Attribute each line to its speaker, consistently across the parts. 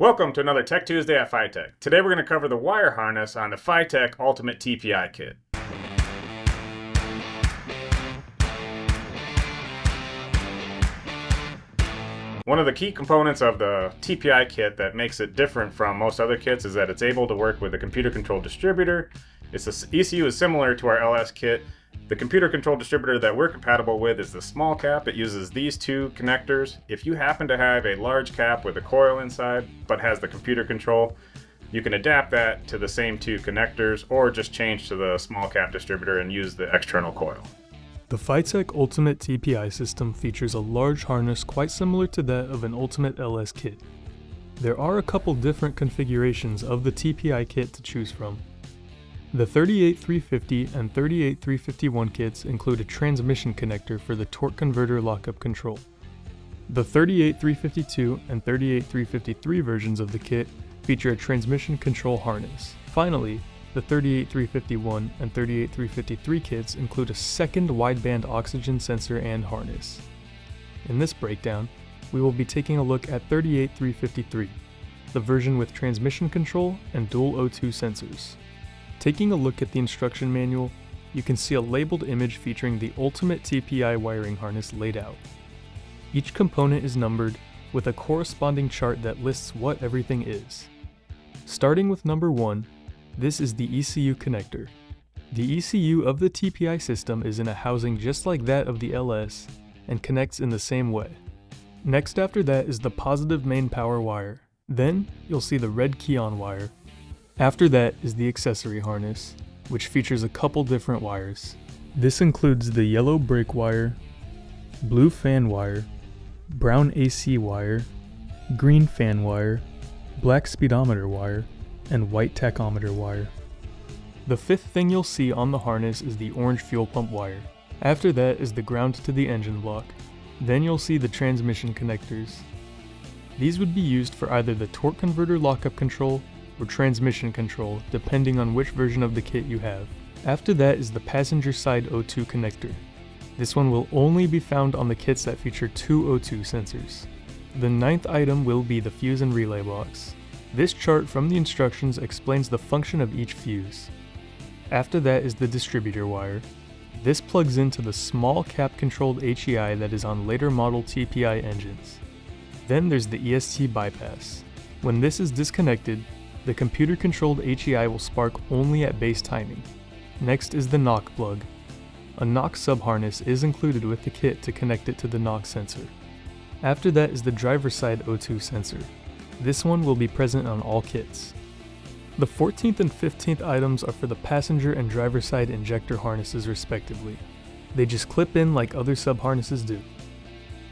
Speaker 1: Welcome to another Tech Tuesday at FiTech. Today we're going to cover the wire harness on the FiTech Ultimate TPI kit. One of the key components of the TPI kit that makes it different from most other kits is that it's able to work with a computer controlled distributor. Its ECU is similar to our LS kit, the computer controlled distributor that we're compatible with is the small cap. It uses these two connectors. If you happen to have a large cap with a coil inside, but has the computer control, you can adapt that to the same two connectors or just change to the small cap distributor and use the external coil.
Speaker 2: The FiTech Ultimate TPI system features a large harness quite similar to that of an Ultimate LS kit. There are a couple different configurations of the TPI kit to choose from. The 38350 and 38351 kits include a transmission connector for the torque converter lockup control. The 38352 and 38353 versions of the kit feature a transmission control harness. Finally, the 38351 and 38353 kits include a second wideband oxygen sensor and harness. In this breakdown, we will be taking a look at 38353, the version with transmission control and dual O2 sensors. Taking a look at the instruction manual, you can see a labeled image featuring the ultimate TPI wiring harness laid out. Each component is numbered with a corresponding chart that lists what everything is. Starting with number 1, this is the ECU connector. The ECU of the TPI system is in a housing just like that of the LS and connects in the same way. Next after that is the positive main power wire. Then, you'll see the red key-on wire, after that is the accessory harness, which features a couple different wires. This includes the yellow brake wire, blue fan wire, brown AC wire, green fan wire, black speedometer wire, and white tachometer wire. The fifth thing you'll see on the harness is the orange fuel pump wire. After that is the ground to the engine block. Then you'll see the transmission connectors. These would be used for either the torque converter lockup control or transmission control, depending on which version of the kit you have. After that is the passenger side O2 connector. This one will only be found on the kits that feature two O2 sensors. The ninth item will be the fuse and relay box. This chart from the instructions explains the function of each fuse. After that is the distributor wire. This plugs into the small cap controlled HEI that is on later model TPI engines. Then there's the EST bypass. When this is disconnected, the computer-controlled HEI will spark only at base timing. Next is the knock plug. A knock sub-harness is included with the kit to connect it to the knock sensor. After that is the driver side O2 sensor. This one will be present on all kits. The 14th and 15th items are for the passenger and driver side injector harnesses respectively. They just clip in like other sub-harnesses do.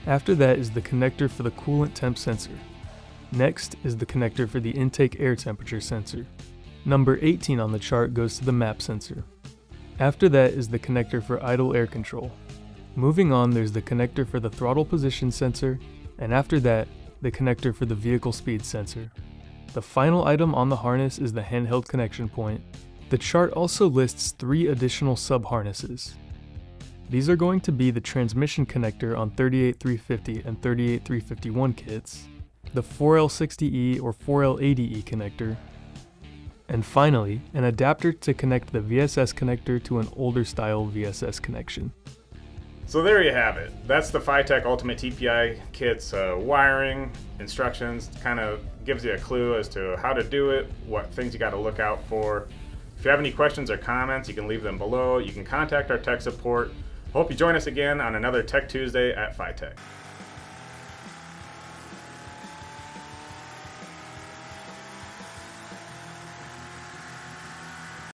Speaker 2: After that is the connector for the coolant temp sensor. Next is the connector for the intake air temperature sensor. Number 18 on the chart goes to the map sensor. After that is the connector for idle air control. Moving on there's the connector for the throttle position sensor, and after that, the connector for the vehicle speed sensor. The final item on the harness is the handheld connection point. The chart also lists three additional sub-harnesses. These are going to be the transmission connector on 38350 and 38351 kits, the 4L60E or 4L80E connector, and finally, an adapter to connect the VSS connector to an older style VSS connection.
Speaker 1: So there you have it. That's the FiTech Ultimate TPI kit's uh, wiring instructions. Kind of gives you a clue as to how to do it, what things you got to look out for. If you have any questions or comments, you can leave them below. You can contact our tech support. Hope you join us again on another Tech Tuesday at FiTech.